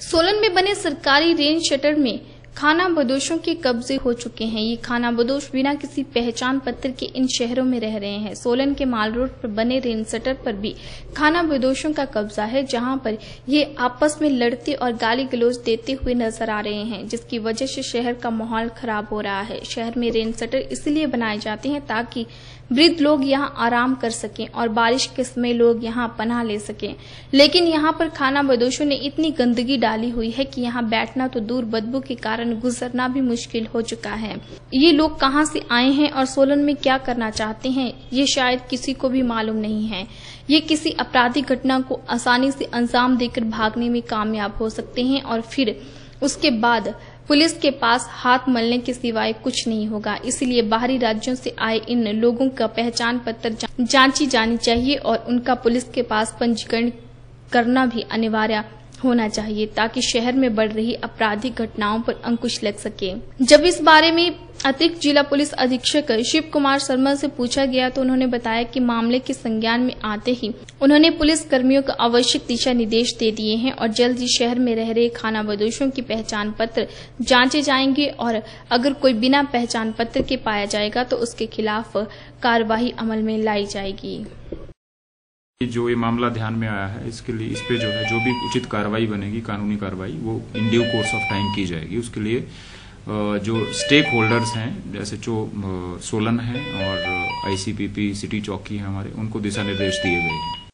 सोलन में बने सरकारी रेंज शटर में खाना बदोशों के कब्जे हो चुके हैं। ये खाना बदोश बिना किसी पहचान पत्र के इन शहरों में रह रहे हैं। सोलन के माल रोड पर बने रेन शटर पर भी खाना बदोशों का कब्जा है, जहाँ पर ये आपस में लड़ते और गाली गलौज देते हुए नज़र आ रहे हैं, जिसकी वजह से शहर का माहौल खराब हो रहा है। शहर में रेन शटर इसलिए बनाए जाते हैं ताकि वृद्ध लोग यहाँ आराम कर सकें और बारिश के समय लोग यहाँ पनाह ले सकें। लेकिन यहाँ पर खाना बदोशों ने इतनी गंदगी डाली हुई है कि यहाँ बैठना तो दूर बदबू के कारण गुजरना भी मुश्किल हो चुका है। ये लोग कहाँ से आए हैं और सोलन में क्या करना चाहते हैं, ये शायद किसी को भी मालूम नहीं है। ये किसी आपराधिक घटना को आसानी से अंजाम देकर भागने में कामयाब हो सकते हैं और फिर उसके बाद पुलिस के पास हाथ मलने के सिवाय कुछ नहीं होगा। इसलिए बाहरी राज्यों से आए इन लोगों का पहचान पत्र जांची जानी चाहिए और उनका पुलिस के पास पंजीकरण करना भी अनिवार्य होना चाहिए ताकि शहर में बढ़ रही आपराधिक घटनाओं पर अंकुश लग सके। जब इस बारे में अतिरिक्त जिला पुलिस अधीक्षक शिव कुमार शर्मा से पूछा गया तो उन्होंने बताया कि मामले के संज्ञान में आते ही उन्होंने पुलिस कर्मियों को आवश्यक दिशा निर्देश दे दिए हैं और जल्द ही शहर में रह रहे खाना बदोशों की पहचान पत्र जांचे जाएँगे और अगर कोई बिना पहचान पत्र के पाया जाएगा तो उसके खिलाफ कार्यवाही अमल में लाई जाएगी। जो ये मामला ध्यान में आया है, इसके लिए इस पे जो है, जो भी उचित कार्रवाई बनेगी, कानूनी कार्रवाई, वो in due course of time की जाएगी। उसके लिए जो स्टेक होल्डर्स हैं, जैसे जो सोलन है और आईसीपीपी सिटी चौकी है हमारे, उनको दिशा निर्देश दिए गए हैं।